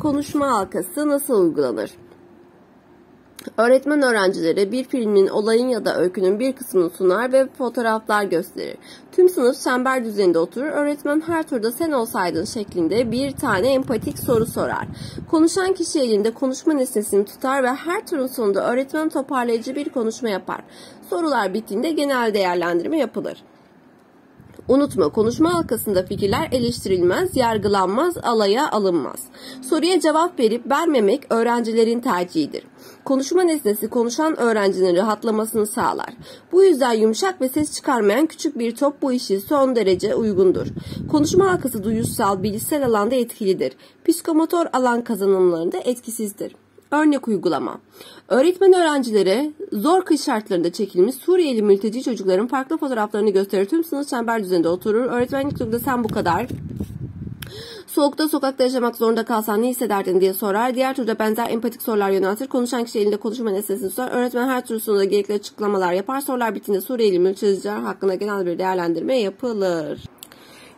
konuşma halkası nasıl uygulanır? Öğretmen öğrencilere bir filmin, olayın ya da öykünün bir kısmını sunar ve fotoğraflar gösterir. Tüm sınıf çember düzeninde oturur. Öğretmen her turda sen olsaydın şeklinde bir tane empatik soru sorar. Konuşan kişi elinde konuşma nesnesini tutar ve her turun sonunda öğretmen toparlayıcı bir konuşma yapar. Sorular bittiğinde genel değerlendirme yapılır. Unutma konuşma halkasında fikirler eleştirilmez, yargılanmaz, alaya alınmaz. Soruya cevap verip vermemek öğrencilerin tercihidir. Konuşma nesnesi konuşan öğrencinin rahatlamasını sağlar. Bu yüzden yumuşak ve ses çıkarmayan küçük bir top bu işi son derece uygundur. Konuşma halkası duyusal, bilişsel alanda etkilidir. Psikomotor alan kazanımlarında etkisizdir. Örnek uygulama. Öğretmen öğrencilere zor kış şartlarında çekilmiş Suriyeli mülteci çocukların farklı fotoğraflarını gösterir. Tüm sınıf çember düzeninde oturur. Öğretmenlik durumda sen bu kadar. Soğukta sokakta yaşamak zorunda kalsan ne hissederdin diye sorar. Diğer turda benzer empatik sorular yöneltir. Konuşan kişi elinde konuşma nesnesini sorar. Öğretmen her tur sonunda gerekli açıklamalar yapar. Sorular bittiğinde Suriyeli mülteciler hakkında genel bir değerlendirme yapılır.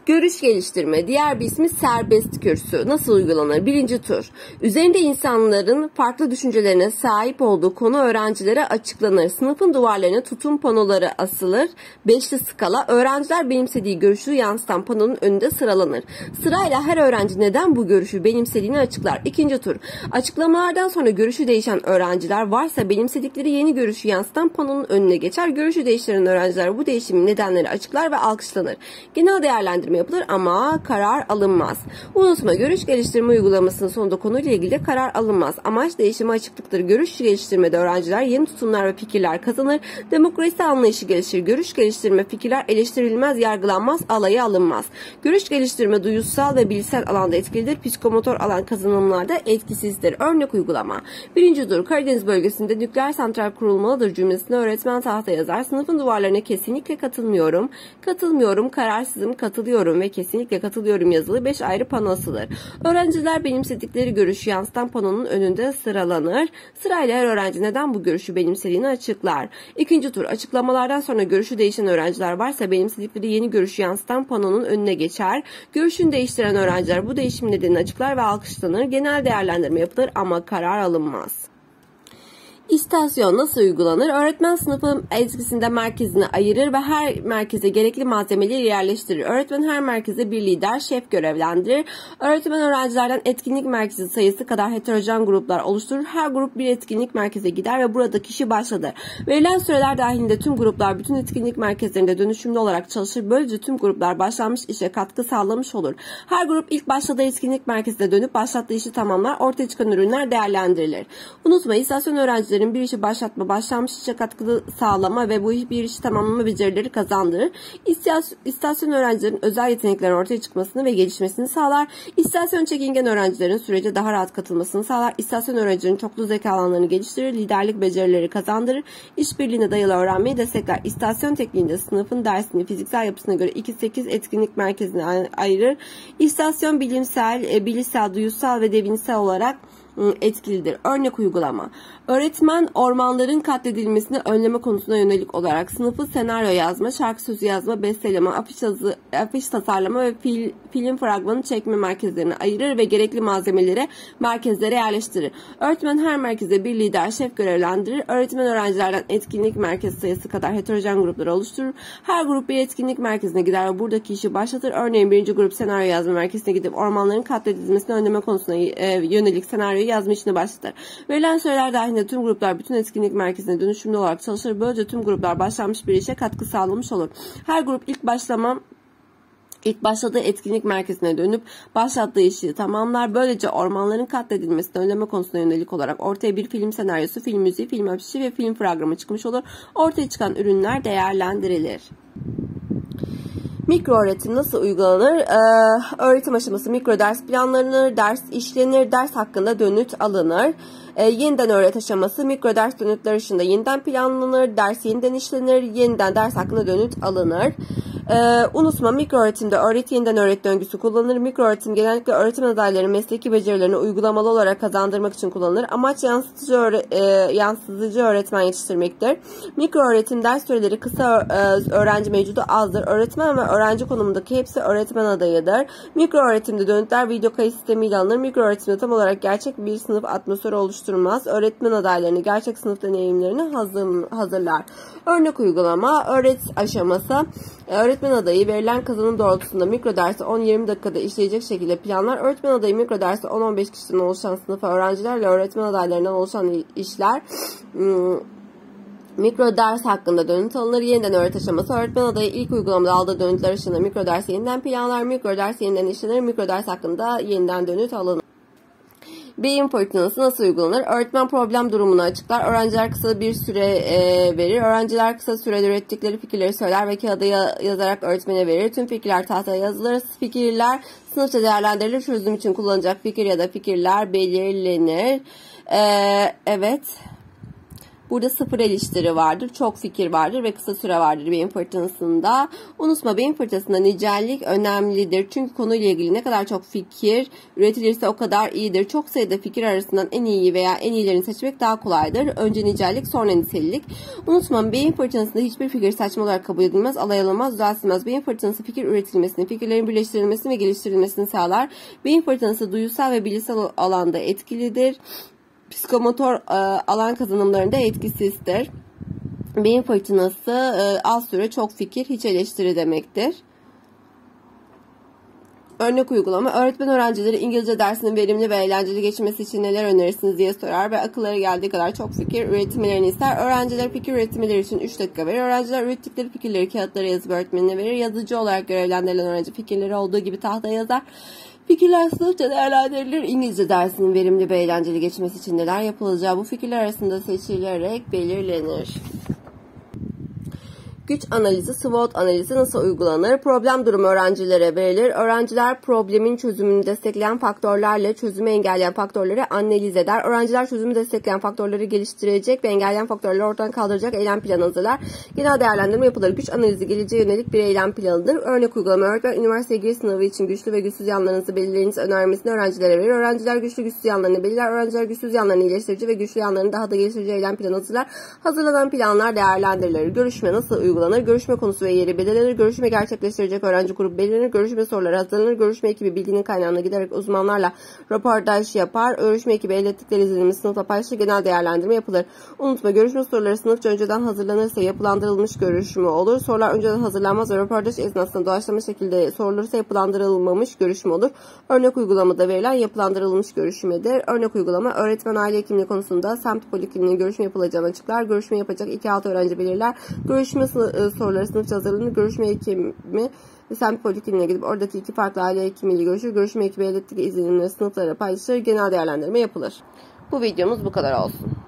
Görüş geliştirme, diğer bir ismi serbest kürsü. Nasıl uygulanır? Birinci tur. Üzerinde insanların farklı düşüncelerine sahip olduğu konu öğrencilere açıklanır. Sınıfın duvarlarına tutum panoları asılır. Beşli skala. Öğrenciler benimsediği görüşü yansıtan panonun önünde sıralanır. Sırayla her öğrenci neden bu görüşü benimsediğini açıklar. İkinci tur. Açıklamalardan sonra görüşü değişen öğrenciler varsa benimsedikleri yeni görüşü yansıtan panonun önüne geçer. Görüşü değiştiren öğrenciler bu değişimin nedenleri açıklar ve alkışlanır. Genel değerlendirme değerlendirme yapılır ama karar alınmaz. Unutma görüş geliştirme uygulamasının sonunda konuyla ilgili karar alınmaz. Amaç değişime açıklıktır. Görüş geliştirmede öğrenciler yeni tutumlar ve fikirler kazanır. Demokrasi anlayışı gelişir. Görüş geliştirme fikirler eleştirilmez, yargılanmaz, alaya alınmaz. Görüş geliştirme duyusal ve bilsel alanda etkilidir. Psikomotor alan kazanımlarda etkisizdir. Örnek uygulama. Birinci dur Karadeniz bölgesinde nükleer santral kurulmalıdır cümlesini öğretmen tahta yazar. Sınıfın duvarlarına kesinlikle katılmıyorum. Katılmıyorum, kararsızım, katılıyorum katılıyorum ve kesinlikle katılıyorum yazılı 5 ayrı pano asılır. Öğrenciler benimsedikleri görüşü yansıtan panonun önünde sıralanır. Sırayla her öğrenci neden bu görüşü benimsediğini açıklar. İkinci tur açıklamalardan sonra görüşü değişen öğrenciler varsa benimsedikleri yeni görüşü yansıtan panonun önüne geçer. Görüşünü değiştiren öğrenciler bu değişim nedenini açıklar ve alkışlanır. Genel değerlendirme yapılır ama karar alınmaz. İstasyon nasıl uygulanır? Öğretmen sınıfın etkisinde merkezini ayırır ve her merkeze gerekli malzemeleri yerleştirir. Öğretmen her merkeze bir lider, şef görevlendirir. Öğretmen öğrencilerden etkinlik merkezi sayısı kadar heterojen gruplar oluşturur. Her grup bir etkinlik merkeze gider ve burada kişi başladı. Verilen süreler dahilinde tüm gruplar bütün etkinlik merkezlerinde dönüşümlü olarak çalışır. Böylece tüm gruplar başlanmış işe katkı sağlamış olur. Her grup ilk başladığı etkinlik merkezine dönüp başlattığı işi tamamlar. Ortaya çıkan ürünler değerlendirilir. Unutma istasyon öğrencileri öğrencilerin bir işi başlatma, başlanmış işe katkı sağlama ve bu bir işi tamamlama becerileri kazandırır. İstasyon öğrencilerin özel yeteneklerin ortaya çıkmasını ve gelişmesini sağlar. İstasyon çekingen öğrencilerin sürece daha rahat katılmasını sağlar. İstasyon öğrencilerin çoklu zeka alanlarını geliştirir, liderlik becerileri kazandırır, işbirliğine dayalı öğrenmeyi destekler. İstasyon tekniğinde sınıfın dersini fiziksel yapısına göre 2-8 etkinlik merkezine ayırır. İstasyon bilimsel, e, bilişsel, duyusal ve devinsel olarak etkilidir. Örnek uygulama. Öğretmen ormanların katledilmesini önleme konusuna yönelik olarak sınıfı senaryo yazma, şarkı sözü yazma, besteleme, afiş, yazı, afiş tasarlama ve fil, film fragmanı çekme merkezlerine ayırır ve gerekli malzemeleri merkezlere yerleştirir. Öğretmen her merkeze bir lider, şef görevlendirir. Öğretmen öğrencilerden etkinlik merkezi sayısı kadar heterojen gruplar oluşturur. Her grup bir etkinlik merkezine gider ve buradaki işi başlatır. Örneğin birinci grup senaryo yazma merkezine gidip ormanların katledilmesini önleme konusuna e, yönelik senaryo yazma işini başlatır. Verilen süreler dahil dahilinde tüm gruplar bütün etkinlik merkezine dönüşümlü olarak çalışır. Böylece tüm gruplar başlanmış bir işe katkı sağlamış olur. Her grup ilk başlama İlk başladığı etkinlik merkezine dönüp başlattığı işi tamamlar. Böylece ormanların katledilmesini önleme konusuna yönelik olarak ortaya bir film senaryosu, film müziği, film afişi ve film fragmanı çıkmış olur. Ortaya çıkan ürünler değerlendirilir. Mikro öğretim nasıl uygulanır? Ee, öğretim aşaması mikro ders planlanır, ders işlenir, ders hakkında dönüt alınır. Ee, yeniden öğret aşaması mikro ders dönütler ışığında yeniden planlanır, ders yeniden işlenir, yeniden ders hakkında dönüt alınır. Ee, unutma mikro öğretimde öğret yeniden öğret döngüsü kullanılır. Mikro öğretim genellikle öğretim adaylarının mesleki becerilerini uygulamalı olarak kazandırmak için kullanılır. Amaç yansıtıcı, öğre, e, yansıtıcı öğretmen yetiştirmektir. Mikro öğretim ders süreleri kısa e, öğrenci mevcudu azdır. Öğretmen ve öğrenci konumundaki hepsi öğretmen adayıdır. Mikro öğretimde dönütler video kayıt sistemiyle alınır. Mikro öğretimde tam olarak gerçek bir sınıf atmosferi oluşturmaz. Öğretmen adaylarını gerçek sınıf deneyimlerini hazır, hazırlar. Örnek uygulama, öğret aşaması, öğretmen adayı verilen kazanım doğrultusunda mikro dersi 10-20 dakikada işleyecek şekilde planlar. Öğretmen adayı mikro dersi 10-15 kişiden oluşan sınıfa öğrencilerle öğretmen adaylarından oluşan işler hmm, Mikro ders hakkında dönüt alınır. Yeniden öğret aşaması. Öğretmen adayı ilk uygulamada aldığı dönütler ışığında mikro ders yeniden planlar. Mikro ders yeniden işlenir. Mikro ders hakkında yeniden dönüt alınır. Beyin fırtınası nasıl uygulanır? Öğretmen problem durumunu açıklar. Öğrenciler kısa bir süre e, verir. Öğrenciler kısa sürede ürettikleri fikirleri söyler ve kağıda yazarak öğretmene verir. Tüm fikirler tahtaya yazılır. Fikirler sınıfta değerlendirilir. Çözüm için kullanacak fikir ya da fikirler belirlenir. Ee, evet. Burada sıfır eleştiri vardır, çok fikir vardır ve kısa süre vardır beyin fırtınasında. Unutma beyin fırtınasında nicellik önemlidir. Çünkü konuyla ilgili ne kadar çok fikir üretilirse o kadar iyidir. Çok sayıda fikir arasından en iyi veya en iyilerini seçmek daha kolaydır. Önce nicellik sonra nitelik. Unutma beyin fırtınasında hiçbir fikir saçma olarak kabul edilmez, alay alınmaz, düzeltilmez. Beyin fırtınası fikir üretilmesini, fikirlerin birleştirilmesini ve geliştirilmesini sağlar. Beyin fırtınası duyusal ve bilişsel alanda etkilidir psikomotor e, alan kazanımlarında etkisizdir. Beyin fırtınası e, az süre çok fikir hiç eleştiri demektir. Örnek uygulama. Öğretmen öğrencileri İngilizce dersinin verimli ve eğlenceli geçmesi için neler önerirsiniz diye sorar ve akılları geldiği kadar çok fikir üretimlerini ister. Öğrenciler fikir üretimleri için 3 dakika verir. Öğrenciler ürettikleri fikirleri kağıtlara yazıp öğretmenine verir. Yazıcı olarak görevlendirilen öğrenci fikirleri olduğu gibi tahtaya yazar. Fikirler sınıfça değerlendirilir. İngilizce dersinin verimli ve eğlenceli geçmesi için neler yapılacağı bu fikirler arasında seçilerek belirlenir. Güç analizi, SWOT analizi nasıl uygulanır? Problem durumu öğrencilere verilir. Öğrenciler problemin çözümünü destekleyen faktörlerle çözümü engelleyen faktörleri analiz eder. Öğrenciler çözümü destekleyen faktörleri geliştirecek ve engelleyen faktörleri ortadan kaldıracak eylem planı hazırlar. Genel değerlendirme yapılır. Güç analizi geleceğe yönelik bir eylem planıdır. Örnek uygulama öğretmen üniversiteye giriş sınavı için güçlü ve güçsüz yanlarınızı belirleyiniz önermesini öğrencilere verir. Öğrenciler güçlü güçsüz yanlarını belirler. Öğrenciler güçsüz yanlarını iyileştirici ve güçlü yanlarını daha da geliştirici eylem planı hazırlar. Hazırlanan planlar değerlendirilir. Görüşme nasıl uygulanır? Uygulanır. Görüşme konusu ve yeri belirlenir. Görüşme gerçekleştirecek öğrenci grubu belirlenir. Görüşme soruları hazırlanır. Görüşme ekibi bilginin kaynağına giderek uzmanlarla röportaj yapar. Görüşme ekibi elde ettikleri izlenimi sınıfta paylaşır. Genel değerlendirme yapılır. Unutma görüşme soruları sınıfça önceden hazırlanırsa yapılandırılmış görüşme olur. Sorular önceden hazırlanmaz ve röportaj esnasında doğaçlama şekilde sorulursa yapılandırılmamış görüşme olur. Örnek uygulamada verilen yapılandırılmış görüşmedir. Örnek uygulama öğretmen aile hekimliği konusunda semt polikliniğine görüşme yapılacağını açıklar. Görüşme yapacak iki alt öğrenci belirler. Görüşme e, soruları sınıfça hazırlanır. Görüşme hekimi semt poliklinine gidip oradaki iki farklı aile hekimiyle görüşür. Görüşme ekibi elde ettiği izlenimleri sınıflara paylaşır. Genel değerlendirme yapılır. Bu videomuz bu kadar olsun.